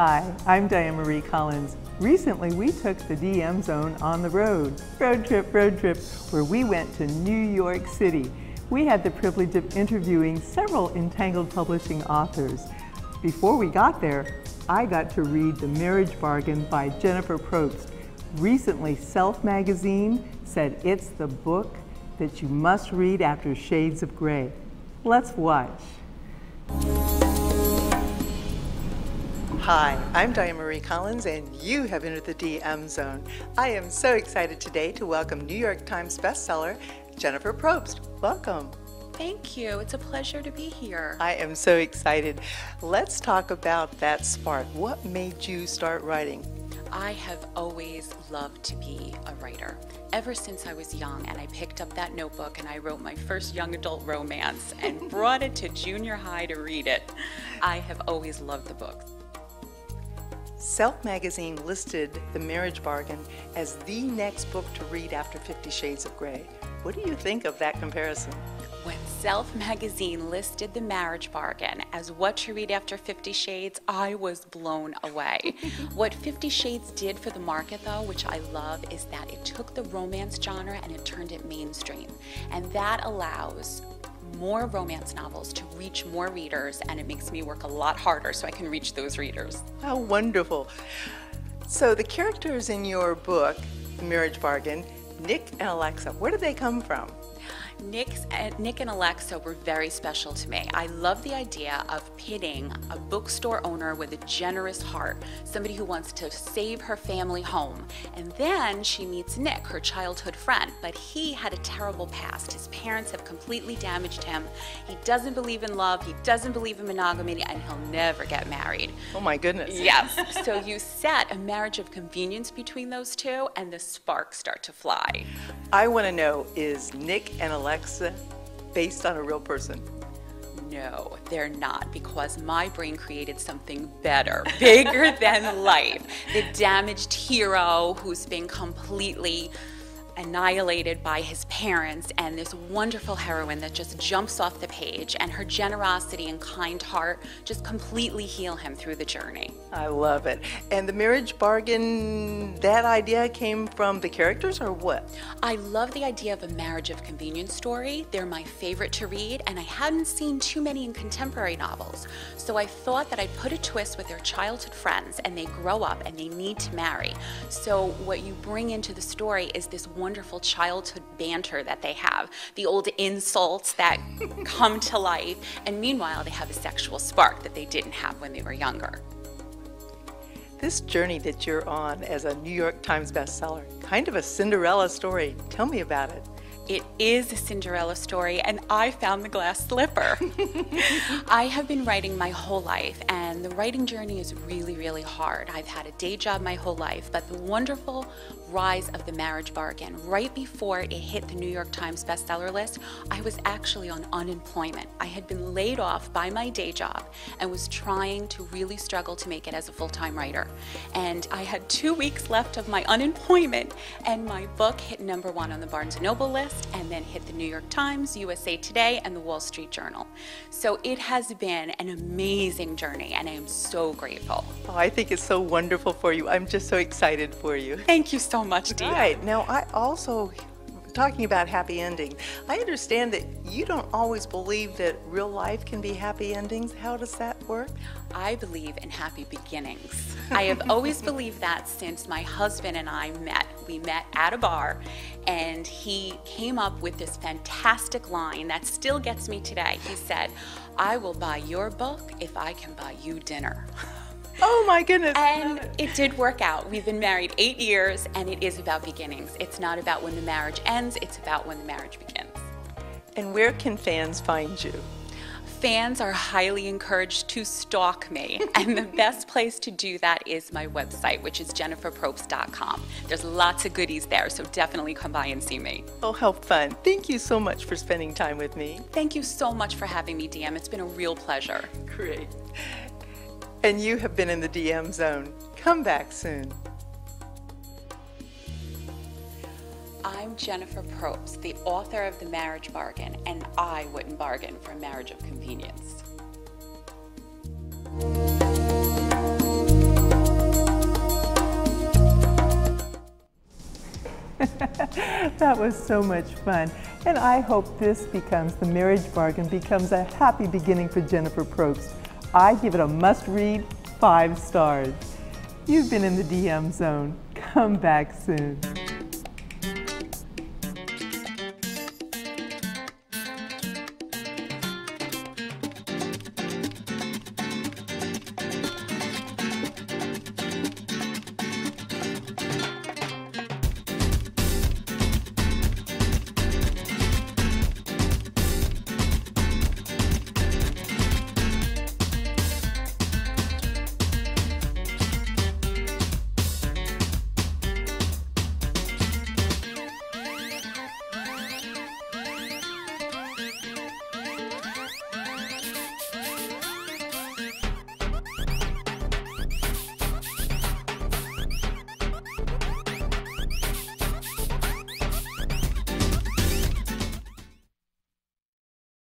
Hi, I'm Dianemarie Collins. Recently, we took the DM Zone on the road. Road trip, road trip, where we went to New York City. We had the privilege of interviewing several Entangled Publishing authors. Before we got there, I got to read The Marriage Bargain by Jennifer Probst. Recently, Self Magazine said it's the book that you must read after Shades of Grey. Let's watch. Hi, I'm Dianemarie Collins, and you have entered the DM Zone. I am so excited today to welcome New York Times bestseller Jennifer Probst. Welcome. Thank you. It's a pleasure to be here. I am so excited. Let's talk about that spark. What made you start writing? I have always loved to be a writer. Ever since I was young, and I picked up that notebook and I wrote my first young adult romance and brought it to junior high to read it. I have always loved the books. Self Magazine listed The Marriage Bargain as the next book to read after Fifty Shades of Grey. What do you think of that comparison? When Self Magazine listed The Marriage Bargain as what to read after Fifty Shades, I was blown away. what Fifty Shades did for the market, though, which I love, is that it took the romance genre and it turned it mainstream. And that allows more romance novels to reach more readers, and it makes me work a lot harder so I can reach those readers. How wonderful. So, the characters in your book, The Marriage Bargain, Nick and Alexa, where did they come from? Nick's, uh, Nick and Alexa were very special to me. I love the idea of pitting a bookstore owner with a generous heart, somebody who wants to save her family home. And then she meets Nick, her childhood friend, but he had a terrible past. His parents have completely damaged him. He doesn't believe in love, he doesn't believe in monogamy, and he'll never get married. Oh my goodness. Yes. so you set a marriage of convenience between those two, and the sparks start to fly. I want to know is Nick and Alexa Alexa based on a real person? No, they're not because my brain created something better, bigger than life. The damaged hero who's been completely annihilated by his parents and this wonderful heroine that just jumps off the page and her generosity and kind heart just completely heal him through the journey. I love it. And the marriage bargain, that idea came from the characters or what? I love the idea of a marriage of convenience story. They're my favorite to read and I hadn't seen too many in contemporary novels. So I thought that I'd put a twist with their childhood friends and they grow up and they need to marry. So what you bring into the story is this one wonderful childhood banter that they have, the old insults that come to life, and meanwhile, they have a sexual spark that they didn't have when they were younger. This journey that you're on as a New York Times bestseller, kind of a Cinderella story. Tell me about it. It is a Cinderella story, and I found the glass slipper. I have been writing my whole life, and the writing journey is really, really hard. I've had a day job my whole life, but the wonderful rise of the marriage bargain, right before it hit the New York Times bestseller list, I was actually on unemployment. I had been laid off by my day job and was trying to really struggle to make it as a full time writer. And I had two weeks left of my unemployment, and my book hit number one on the Barnes and Noble list and then hit the New York Times, USA Today, and the Wall Street Journal. So it has been an amazing journey, and I am so grateful. Oh, I think it's so wonderful for you. I'm just so excited for you. Thank you so much, Dee. Right. Now, I also talking about happy endings. I understand that you don't always believe that real life can be happy endings. How does that work? I believe in happy beginnings. I have always believed that since my husband and I met. We met at a bar, and he came up with this fantastic line that still gets me today. He said, I will buy your book if I can buy you dinner. Oh my goodness. And it did work out. We've been married eight years, and it is about beginnings. It's not about when the marriage ends, it's about when the marriage begins. And where can fans find you? Fans are highly encouraged to stalk me, and the best place to do that is my website, which is jenniferprobst.com. There's lots of goodies there, so definitely come by and see me. Oh, how fun. Thank you so much for spending time with me. Thank you so much for having me, DM. It's been a real pleasure. Great and you have been in the DM zone. Come back soon. I'm Jennifer Probst, the author of The Marriage Bargain, and I wouldn't bargain for a marriage of convenience. that was so much fun. And I hope this becomes, the marriage bargain becomes a happy beginning for Jennifer Probst I give it a must read, five stars. You've been in the DM zone. Come back soon.